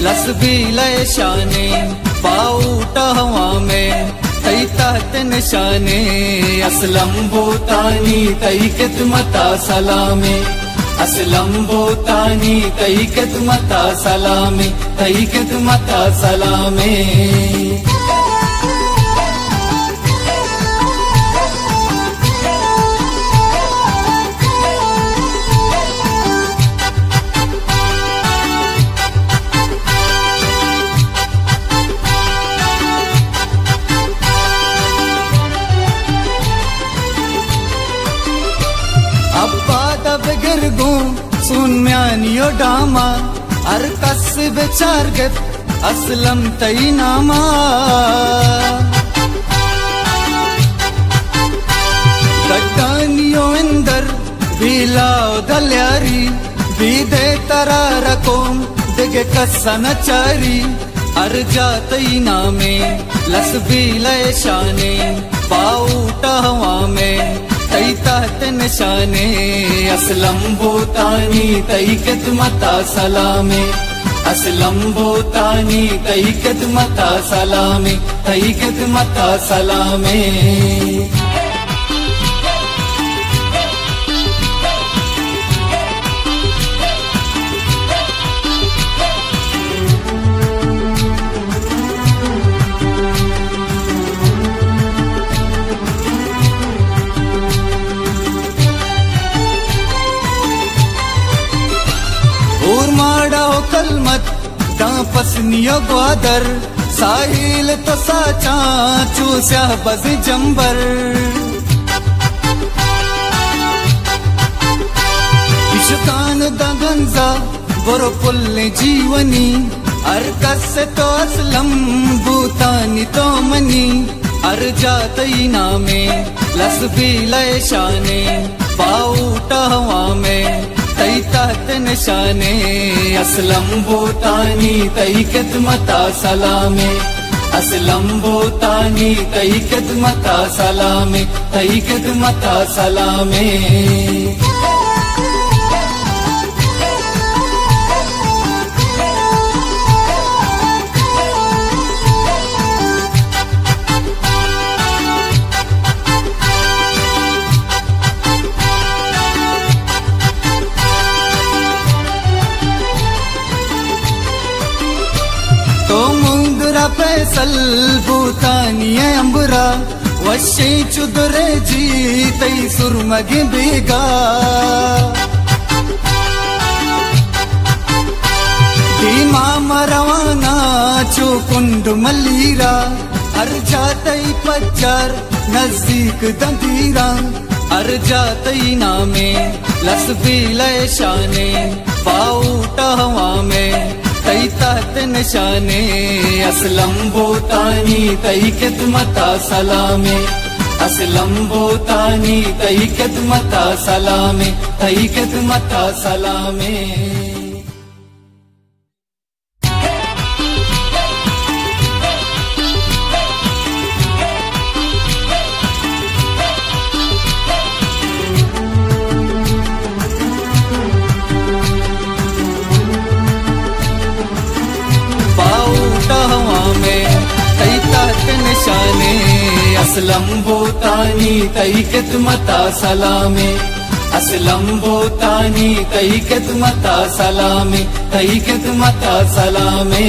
लस भी लय शाने पाऊट हवा में, तई तहत निशाने, असलम बोतानी, तई कितमता सलामे। असलम बोतानी, तई कितमता सलामे, तई कितमता सलामे। सुन डामा अर कस बेचार गत असलम तई नामा गड्डानियो इंदर भीलाओ दल्यारी बीदे तरारकोम दिगे कसन चारी अर जातई नामे लस भी लय शाने पाऊट तहत निशाने, असलम बोतानी तई मता सलामे। असलम बोतानी तई मता सलामे तई मता सलामे। कलमत दापसनियो बादर साहिल तो साचा चूस्या बज जंबर। इशकान दा बोरो पुल्ले जीवनी। अर कस तो असलम, भूतानी तो मनी। अर जातई नामे लस भी लय शाने, पाऊटा हवा में। तई तहत निशाने, असलम बोतानी तई खिदमता सलामे। असलम बोतानी तई खिदमता सलामे, तई खिदमता सलामे। अंबुरा। वशे चुदरे जी तई सुरमग बेगा। धीमा मरवाना चो कुंड मलीरा। हर जातई पच्चर, नज़दीक दंदीरा। हर जातई नामे, लस भी लय शाने। निशाने असलम बोतानी तई खिदमता सलामे। असलम बोतानी तई खिदमता सलामे। तई खिदमता सलामे। निशाने असलम बोतानी तई कितमता सलामे। असलम बोतानी तई मता सलामे तई मता सलामे।